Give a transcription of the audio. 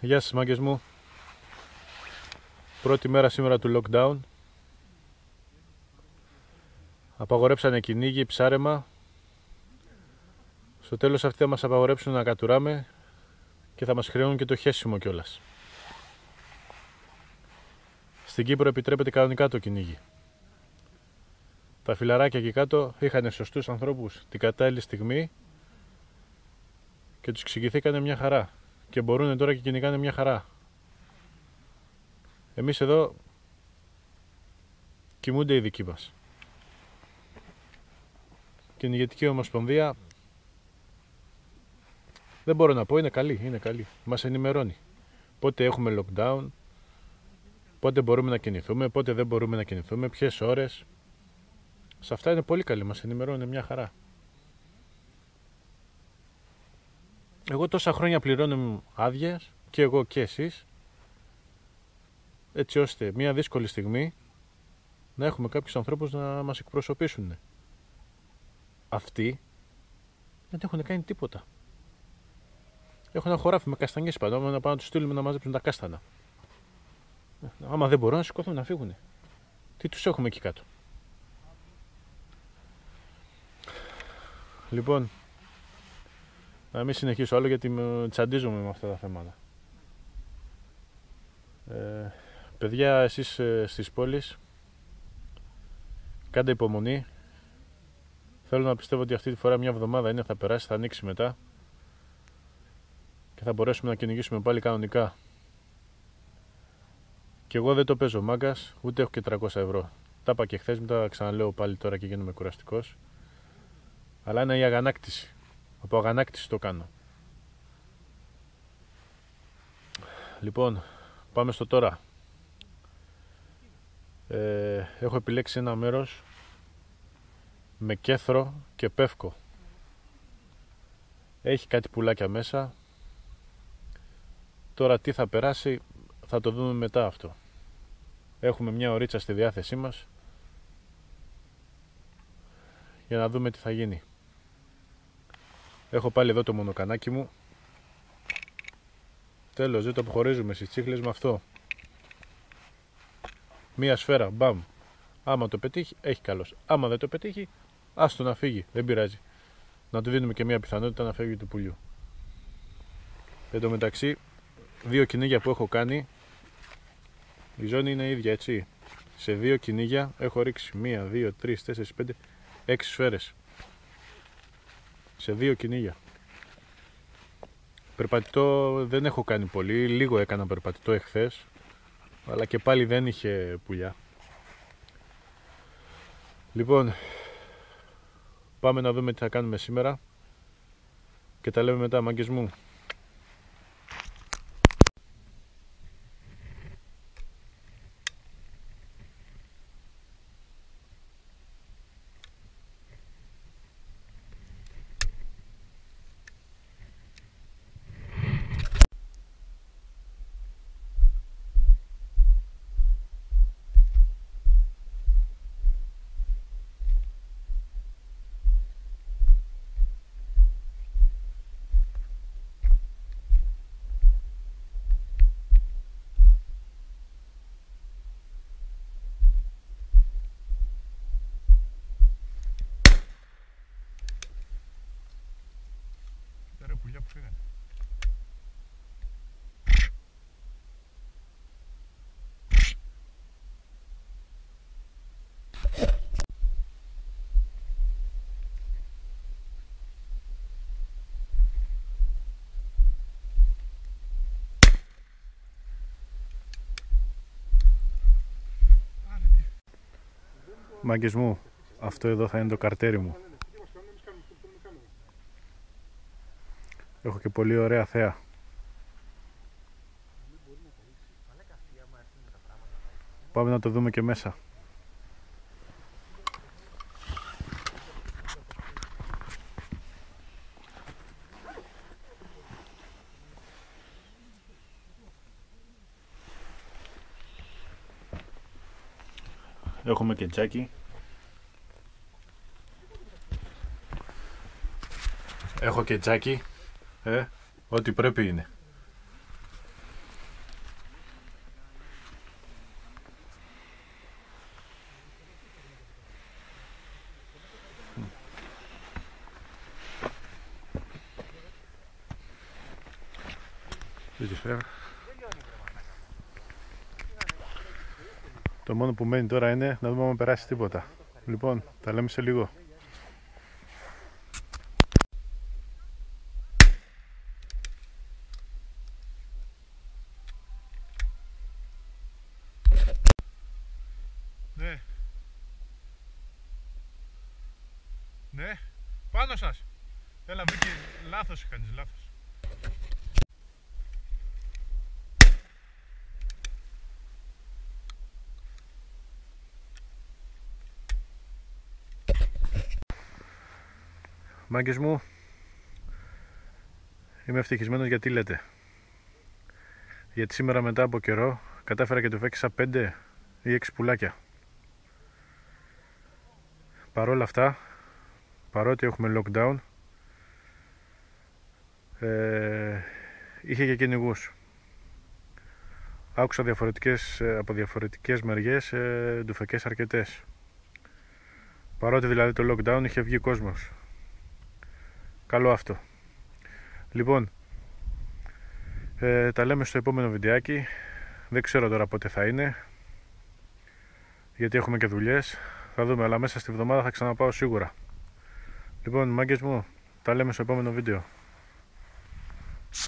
Γεια σας μάγκες μου. Πρώτη μέρα σήμερα του lockdown. Απαγορέψανε κυνήγι, ψάρεμα. Στο τέλος αυτοί θα μας απαγορέψουν να κατουράμε και θα μας χρεώνουν και το χέσιμο κιόλας. Στην Κύπρο επιτρέπεται κανονικά το κυνήγι. Τα φιλαράκια εκεί κάτω είχαν σωστούς ανθρώπους την κατάλληλη στιγμή και τους εξηγηθήκανε μια χαρά και μπορούν τώρα και κυνηγάνε μια χαρά. Εμείς εδώ κοιμούνται οι δικοί μας. Κυνηγετική Ομοσπονδία δεν μπορώ να πω, είναι καλή, είναι καλή. Μας ενημερώνει. Πότε έχουμε lockdown, πότε μπορούμε να κινηθούμε, πότε δεν μπορούμε να κινηθούμε, ποιες ώρες. Σε αυτά είναι πολύ καλή, μας ενημερώνει μια χαρά. Εγώ τόσα χρόνια πληρώνω άδειες και εγώ και εσείς έτσι ώστε μια δύσκολη στιγμή να έχουμε κάποιους ανθρώπους να μας εκπροσωπήσουν. Αυτοί δεν έχουν κάνει τίποτα. Έχουν ένα χωράφι με καστανιές πάνω, να πάμε να τους στείλουμε να μαζέψουν τα κάστανα. Άμα δεν μπορούν να σηκωθούν να φύγουν. Τι τους έχουμε εκεί κάτω; Λοιπόν, να μην συνεχίσω άλλο γιατί τσαντίζομαι με αυτά τα θέματα. Ε, παιδιά, εσείς ε, στις πόλεις κάντε υπομονή. Θέλω να πιστεύω ότι αυτή τη φορά μια εβδομάδα είναι, θα περάσει, θα ανοίξει μετά και θα μπορέσουμε να κυνηγήσουμε πάλι κανονικά. Και εγώ δεν το παίζω μάγκας, ούτε έχω και 300 ευρώ. Τα είπα και χθες, μετά ξαναλέω πάλι τώρα και γίνομαι κουραστικός. Αλλά είναι η αγανάκτηση. Από αγανάκτηση το κάνω. Λοιπόν, πάμε στο τώρα. Ε, έχω επιλέξει ένα μέρος με κέθρο και πεύκο. Έχει κάτι πουλάκια μέσα. Τώρα τι θα περάσει θα το δούμε μετά αυτό. Έχουμε μια ωρίτσα στη διάθεσή μας για να δούμε τι θα γίνει. Έχω πάλι εδώ το μονοκανάκι μου. Τέλος, δεν το αποχωρίζουμε στις τσίχλες με αυτό. Μία σφαίρα, μπαμ. Άμα το πετύχει, έχει καλός. Άμα δεν το πετύχει, άστο να φύγει, δεν πειράζει. Να του δίνουμε και μια πιθανότητα να φεύγει του πουλιού. Εν τω μεταξύ, δύο κυνήγια που έχω κάνει, η ζώνη είναι ίδια, έτσι. Σε δύο κυνήγια έχω ρίξει μία, δύο, τρεις, τέσσερις, πέντε, έξι σφαίρες σε δύο κυνήγια. Περπατητό δεν έχω κάνει πολύ, λίγο έκανα περπατητό εχθές, αλλά και πάλι δεν είχε πουλιά. Λοιπόν, πάμε να δούμε τι θα κάνουμε σήμερα και τα λέμε μετά, μάγκες μου. Μάγκες μου, αυτό εδώ θα είναι το καρτέρι μου. Έχω και πολύ ωραία θέα. Πάμε να το δούμε και μέσα. Έχουμε και τζάκι. Έχω και τζάκι. Ε, ό,τι πρέπει είναι. Ε. Το μόνο που μένει τώρα είναι να δούμε αν περάσει τίποτα. Λοιπόν, τα λέμε σε λίγο. Πάνω σας. Έλα, βρήκε. Λάθος κάνεις, λάθος. Μάγκες μου, είμαι ευτυχισμένος γιατί λέτε. Γιατί σήμερα μετά από καιρό κατάφερα και του φέξα 5 ή 6 πουλάκια. Παρόλα αυτά, παρότι έχουμε lockdown, ε, είχε και κυνηγούς. Άκουσα διαφορετικές, ε, από διαφορετικές μεριές ε, ντουφεκές αρκετές. Παρότι δηλαδή το lockdown είχε βγει κόσμος. Καλό αυτό. Λοιπόν, ε, τα λέμε στο επόμενο βιντεάκι. Δεν ξέρω τώρα πότε θα είναι. Γιατί έχουμε και δουλειές. Θα δούμε, αλλά μέσα στη βδομάδα θα ξαναπάω σίγουρα. Λοιπόν, μάγκες μου, τα λέμε στο επόμενο βίντεο.